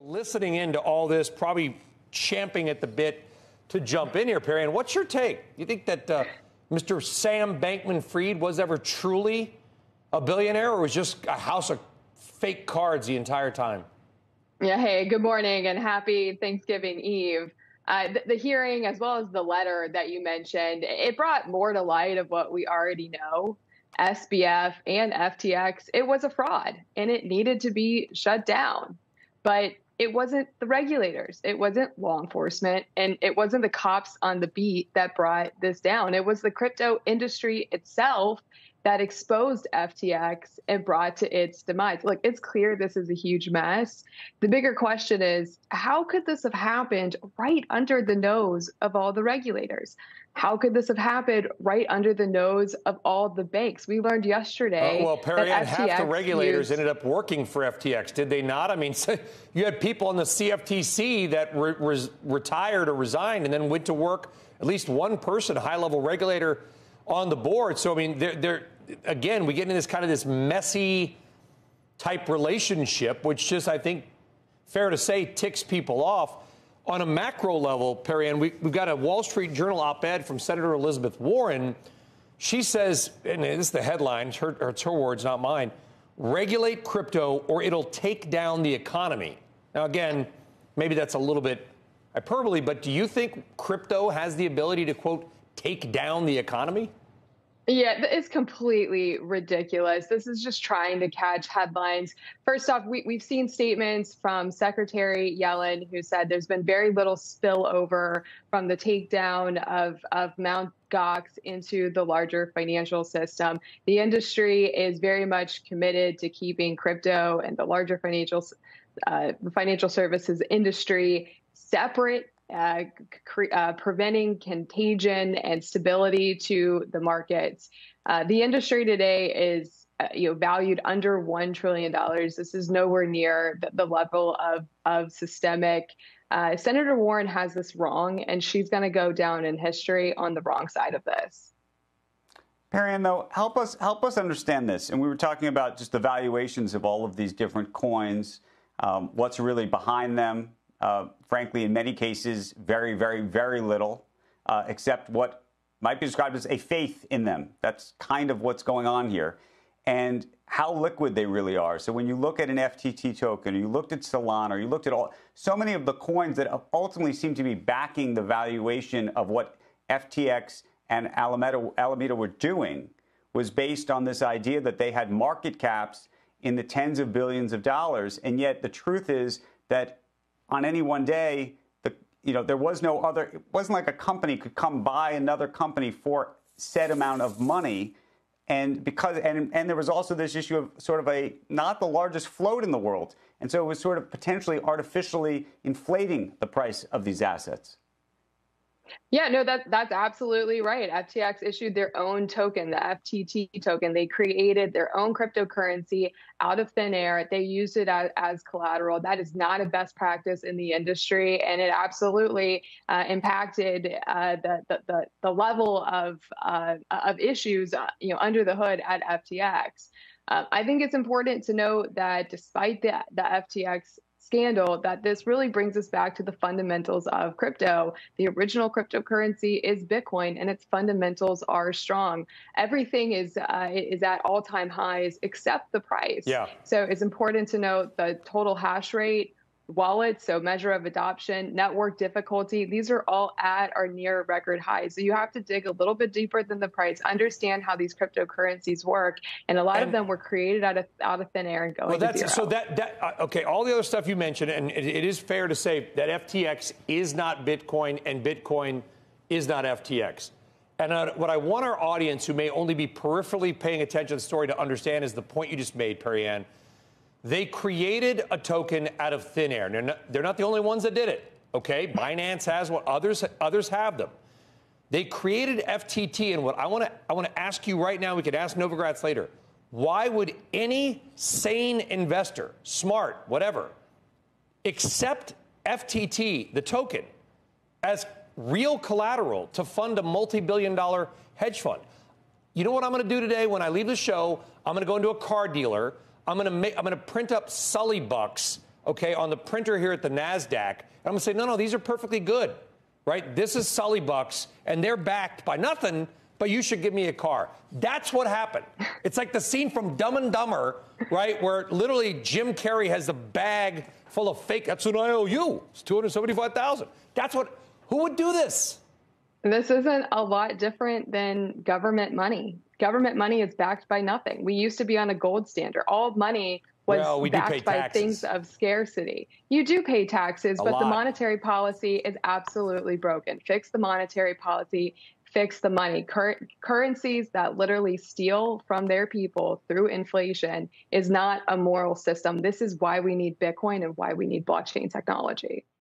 Listening into all this, probably champing at the bit to jump in here, Perry. And what's your take? You think that uh, Mr. Sam Bankman Fried was ever truly a billionaire or was just a house of fake cards the entire time? Yeah, hey, good morning and happy Thanksgiving Eve. Uh, the, the, hearing, as well as the letter that you mentioned, it brought more to light of what we already know. SBF and FTX, it was a fraud and it needed to be shut down. But it wasn't the regulators, it wasn't law enforcement, and it wasn't the cops on the beat that brought this down. It was the crypto industry itself that exposed FTX and brought to its demise. Like it's clear this is a huge mess. The bigger question is how could this have happened right under the nose of all the regulators? How could this have happened right under the nose of all the banks? We learned yesterday. Uh, well, Perry, half the regulators used... ended up working for FTX, did they not? I mean, you had people on the CFTC that re- re- retired or resigned and then went to work. At least one person, high level regulator on the board. So I mean, they're, they're again, we get into this kind of this messy type relationship, which just I think fair to say ticks people off. On a macro level, Perry, and we, we've got a Wall Street Journal op-ed from Senator Elizabeth Warren. She says, and this is the headline, her, it's her words, not mine. Regulate crypto, or it'll take down the economy. Now, again, maybe that's a little bit hyperbole, but do you think crypto has the ability to quote take down the economy? Yeah, it's completely ridiculous. This is just trying to catch headlines. First off, we, we've seen statements from Secretary Yellen who said there's been very little spillover from the takedown of, of Mount Gox into the larger financial system. The industry is very much committed to keeping crypto and the larger financial uh, financial services industry separate uh, cre- uh, preventing contagion and stability to the markets. Uh, the industry today is uh, you know valued under one trillion dollars. This is nowhere near the, the level of of systemic. Uh, Senator Warren has this wrong, and she's going to go down in history on the wrong side of this. Perianne, though, help us help us understand this. And we were talking about just the valuations of all of these different coins, um, what's really behind them, uh, frankly, in many cases, very, very, very little, uh, except what might be described as a faith in them. That's kind of what's going on here. And how liquid they really are. So when you look at an FTT token, or you looked at Solana, or you looked at all so many of the coins that ultimately seem to be backing the valuation of what FTX and Alameda, Alameda were doing, was based on this idea that they had market caps in the tens of billions of dollars. And yet the truth is that on any one day, the, you know, there was no other, it wasn't like a company could come buy another company for set amount of money. And because, and, and there was also this issue of sort of a, not the largest float in the world. And so it was sort of potentially artificially inflating the price of these assets. Yeah, no, that that's absolutely right. FTX issued their own token, the FTT token. They created their own cryptocurrency out of thin air. They used it as, as collateral. That is not a best practice in the industry, and it absolutely uh, impacted uh, the, the, the the level of uh, of issues, uh, you know, under the hood at FTX. Uh, I think it's important to note that despite the, the FTX scandal that this really brings us back to the fundamentals of crypto. The original cryptocurrency is Bitcoin, and its fundamentals are strong. Everything is uh, is at all time highs except the price. Yeah. So it's important to note the total hash rate wallets, so measure of adoption, network difficulty, these are all at or near record highs. So you have to dig a little bit deeper than the price, understand how these cryptocurrencies work, and a lot and, of them were created out of out of thin air and going. Well, that's so that that uh, okay. All the other stuff you mentioned, and it, it is fair to say that FTX is not Bitcoin, and Bitcoin is not FTX. And uh, what I want our audience, who may only be peripherally paying attention to the story, to understand is the point you just made, Perianne they created a token out of thin air. They're not, they're not the only ones that did it. Okay, Binance has one. Others others have them. They created FTT, and what I want to I want to ask you right now. We could ask Novogratz later. Why would any sane investor, smart, whatever, accept FTT, the token, as real collateral to fund a multi-billion-dollar hedge fund? You know what I'm going to do today when I leave the show? I'm going to go into a car dealer. I'm going to make, I'm going to print up Sully bucks, okay, on the printer here at the NASDAQ. And I'm going to say, no, no, these are perfectly good, right? This is Sully Bucks, and they're backed by nothing, but you should give me a car. That's what happened. It's like the scene from Dumb and Dumber, right? Where literally Jim Carrey has the bag full of fake, that's an IOU. It's 275000 That's what, who would do this? This isn't a lot different than government money. Government money is backed by nothing. We used to be on a gold standard. All money was well, we backed by things of scarcity. You do pay taxes, a but lot. the monetary policy is absolutely broken. Fix the monetary policy, fix the money. Cur- currencies that literally steal from their people through inflation is not a moral system. This is why we need Bitcoin and why we need blockchain technology.